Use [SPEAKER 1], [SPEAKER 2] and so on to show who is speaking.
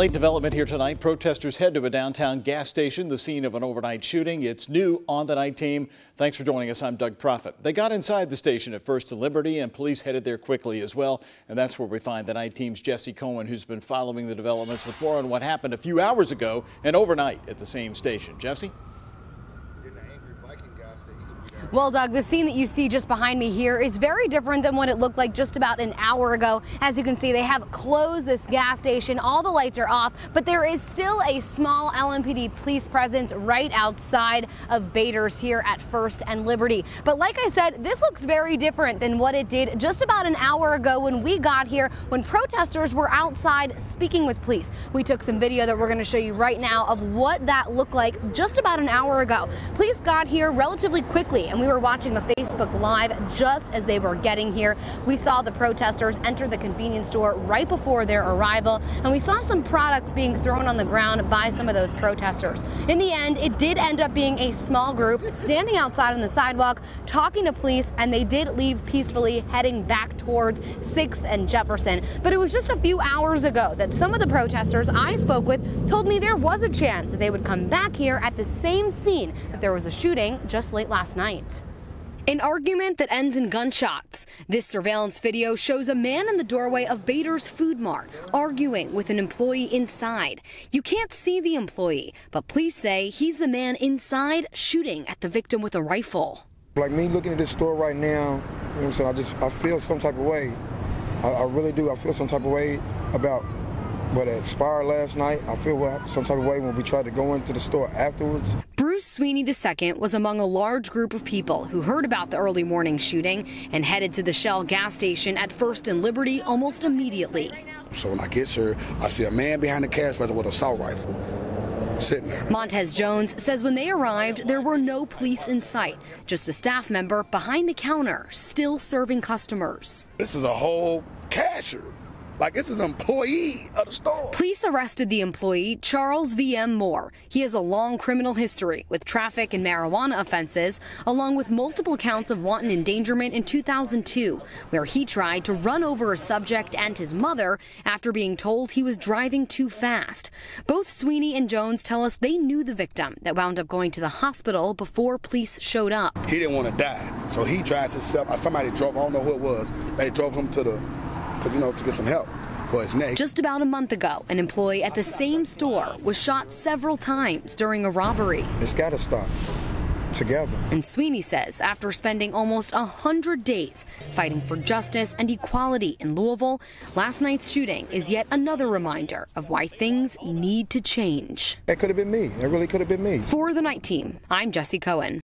[SPEAKER 1] late development here tonight. Protesters head to a downtown gas station, the scene of an overnight shooting. It's new on the night team. Thanks for joining us. I'm Doug Proffitt. They got inside the station at First and Liberty, and police headed there quickly as well. And that's where we find the night team's Jesse Cohen, who's been following the developments with more on what happened a few hours ago and overnight at the same station. Jesse?
[SPEAKER 2] Well, Doug, the scene that you see just behind me here is very different than what it looked like just about an hour ago. As you can see, they have closed this gas station. All the lights are off, but there is still a small LMPD police presence right outside of Bader's here at First and Liberty. But like I said, this looks very different than what it did just about an hour ago when we got here, when protesters were outside speaking with police. We took some video that we're going to show you right now of what that looked like just about an hour ago. Police got here relatively quickly and we were watching a Facebook Live just as they were getting here. We saw the protesters enter the convenience store right before their arrival, and we saw some products being thrown on the ground by some of those protesters. In the end, it did end up being a small group standing outside on the sidewalk talking to police, and they did leave peacefully heading back towards 6th and Jefferson. But it was just a few hours ago that some of the protesters I spoke with told me there was a chance that they would come back here at the same scene that there was a shooting just late last night. An argument that ends in gunshots. This surveillance video shows a man in the doorway of Bader's Food Mart arguing with an employee inside. You can't see the employee, but police say he's the man inside shooting at the victim with a rifle.
[SPEAKER 3] Like me looking at this store right now, you know what I'm saying? I just I feel some type of way. I, I really do. I feel some type of way about what expired last night. I feel some type of way when we tried to go into the store afterwards.
[SPEAKER 2] Bruce Sweeney II was among a large group of people who heard about the early morning shooting and headed to the Shell gas station at First and Liberty almost immediately.
[SPEAKER 4] So when I get here, I see a man behind the cash register with a assault rifle. Sitting there.
[SPEAKER 2] Montez Jones says when they arrived, there were no police in sight, just a staff member behind the counter, still serving customers.
[SPEAKER 4] This is a whole cashier. Like it's an employee of the store.
[SPEAKER 2] Police arrested the employee, Charles V.M. Moore. He has a long criminal history with traffic and marijuana offenses, along with multiple counts of wanton endangerment in 2002, where he tried to run over a subject and his mother after being told he was driving too fast. Both Sweeney and Jones tell us they knew the victim that wound up going to the hospital before police showed up.
[SPEAKER 4] He didn't want to die, so he drives himself. Uh, somebody drove, I don't know who it was, they drove him to the to, you know, to get some help. For his neck.
[SPEAKER 2] Just about a month ago, an employee at the same store was shot several times during a robbery.
[SPEAKER 3] It's got to stop together.
[SPEAKER 2] And Sweeney says after spending almost 100 days fighting for justice and equality in Louisville, last night's shooting is yet another reminder of why things need to change.
[SPEAKER 3] It could have been me. It really could have been me.
[SPEAKER 2] For the night team, I'm Jesse Cohen.